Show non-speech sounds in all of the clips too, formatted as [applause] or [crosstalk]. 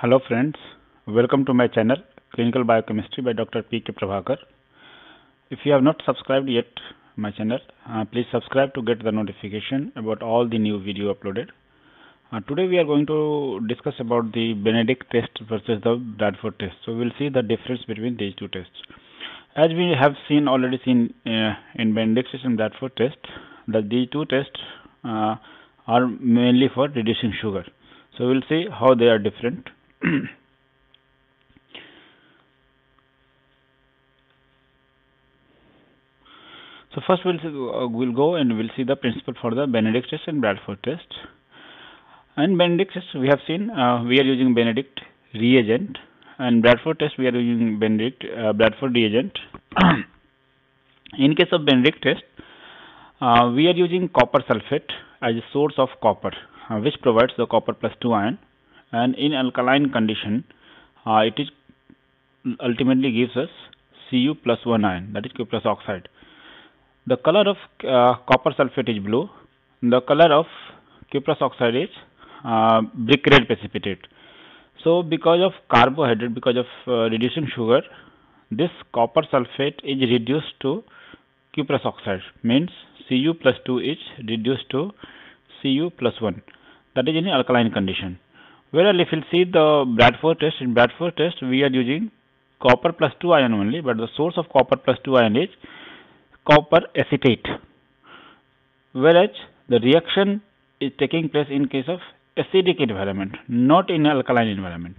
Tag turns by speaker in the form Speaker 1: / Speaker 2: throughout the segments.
Speaker 1: Hello friends, welcome to my channel Clinical Biochemistry by Dr. P.K. Prabhakar. If you have not subscribed yet my channel, uh, please subscribe to get the notification about all the new video uploaded. Uh, today we are going to discuss about the Benedict test versus the Barfoed test. So we'll see the difference between these two tests. As we have seen already seen uh, in Benedict and Barfoed test, that these two tests uh, are mainly for reducing sugar. So we'll see how they are different. [clears throat] so first we'll uh, we'll go and we'll see the principle for the Benedict test and Barfoed test. And Benedict test we have seen uh, we are using Benedict reagent and Barfoed test we are using Benedict uh, Barfoed reagent. [clears throat] In case of Benedict test uh, we are using copper sulfate as a source of copper uh, which provides the copper plus 2 ion and in alkaline condition uh, it is ultimately gives us Cu plus 1 ion that is cuprous oxide. The color of uh, copper sulfate is blue. The color of cuprous oxide is uh, brick red precipitate. So because of carbohydrate, because of uh, reducing sugar, this copper sulfate is reduced to cuprous oxide means Cu plus 2 is reduced to Cu plus 1 that is in alkaline condition. Whereas if you see the Barfoed test, in Barfoed test we are using copper plus 2 ion only but the source of copper plus 2 ion is copper acetate. Whereas the reaction is taking place in case of acidic environment not in alkaline environment.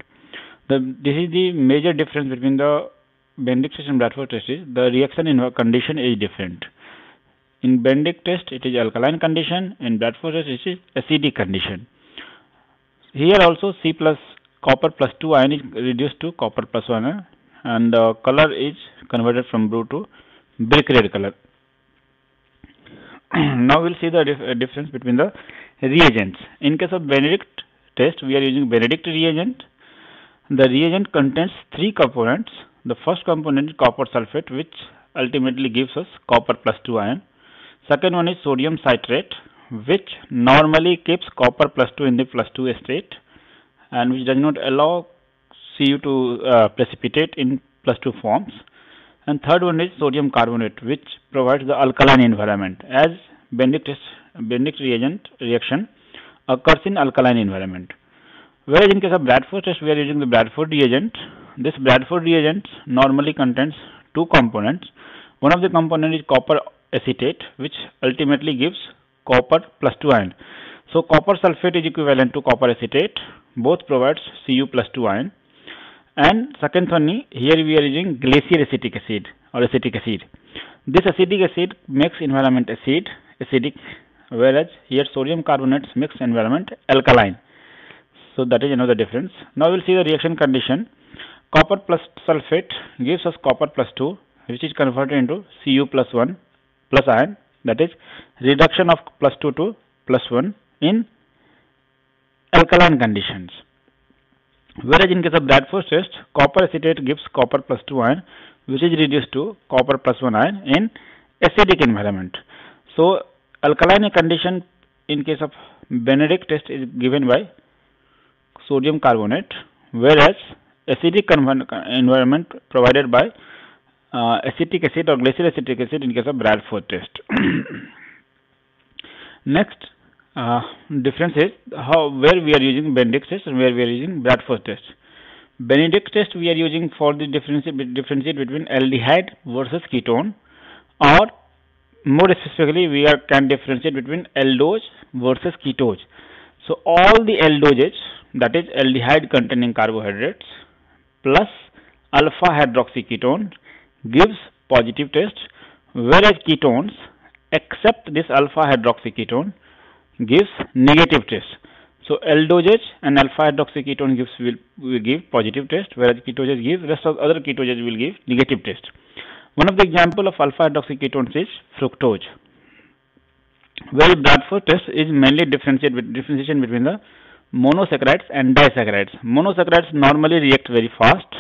Speaker 1: The, this is the major difference between the Benedict test and Barfoed test is the reaction in condition is different. In Benedict test it is alkaline condition, in Barfoed test it is acidic condition. Here also C plus copper plus 2 ion is reduced to copper plus 1 eh? and the color is converted from blue to brick red color. [clears throat] now we'll see the dif uh, difference between the reagents. In case of Benedict test, we are using Benedict reagent. The reagent contains three components. The first component is copper sulfate, which ultimately gives us copper plus 2 ion. Second one is sodium citrate, which normally keeps copper plus 2 in the plus 2 state and which does not allow Cu to uh, precipitate in plus 2 forms. And third one is sodium carbonate, which provides the alkaline environment as Benedict, Benedict reagent reaction occurs in alkaline environment. Whereas in case of Barfoed test, we are using the Barfoed reagent. This Barfoed reagent normally contains two components. One of the component is copper acetate, which ultimately gives copper plus 2 ion. So copper sulfate is equivalent to copper acetate. Both provides Cu plus 2 ion. And second one, here we are using glacial acetic acid or acetic acid. This acetic acid makes environment acid, acidic, whereas here sodium carbonates makes environment alkaline. So that is another difference. Now we'll see the reaction condition. Copper plus sulfate gives us copper plus 2, which is converted into Cu plus 1 plus ion. That is reduction of plus 2 to plus 1 in alkaline conditions. Whereas in case of Barfoed test, copper acetate gives copper plus 2 ion, which is reduced to copper plus 1 ion in acidic environment. So, alkaline condition in case of Benedict test is given by sodium carbonate, whereas acidic environment provided by uh, acetic acid or glacial acetic acid in case of Barfoed test. [coughs] Next, uh, difference is how where we are using Benedict test and where we are using Barfoed test. Benedict test we are using for the differentiate, differentiate between aldehyde versus ketone or more specifically we are can differentiate between aldose versus ketose. So all the aldoses that is aldehyde containing carbohydrates plus alpha hydroxyketone gives positive test whereas ketones except this alpha hydroxy ketone gives negative test. So aldoses and alpha hydroxy ketone gives will, will give positive test, whereas ketoses give rest of other ketoses will give negative test. One of the example of alpha hydroxyketones is fructose. Where Barfoed test is mainly differentiate differentiation between the monosaccharides and disaccharides. Monosaccharides normally react very fast.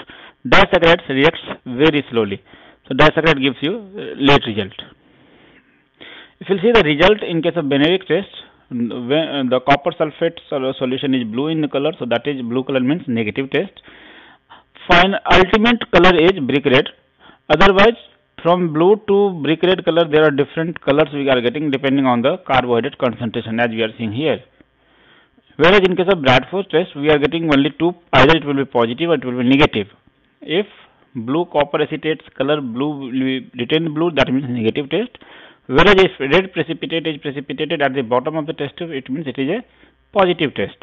Speaker 1: Disaccharides reacts very slowly. So disaccharide gives you uh, late result. If you see the result in case of Benedict test, when uh, the copper sulfate solution is blue in color so that is blue color means negative test fine ultimate color is brick red otherwise from blue to brick red color there are different colors we are getting depending on the carbohydrate concentration as we are seeing here whereas in case of Barfoed test we are getting only two either it will be positive or it will be negative if blue copper acetates color blue written blue that means negative test. Whereas if red precipitate is precipitated at the bottom of the test tube it means it is a positive test.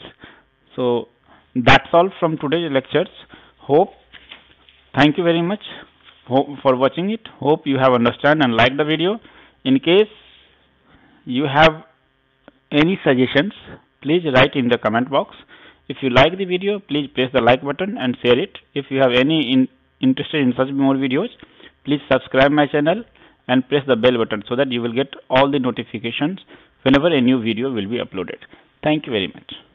Speaker 1: So that's all from today's lectures. Hope thank you very much hope for watching it. Hope you have understand and liked the video. In case you have any suggestions please write in the comment box if you like the video please press the like button and share it. If you have any in interested in such more videos please subscribe my channel and press the bell button so that you will get all the notifications whenever a new video will be uploaded. Thank you very much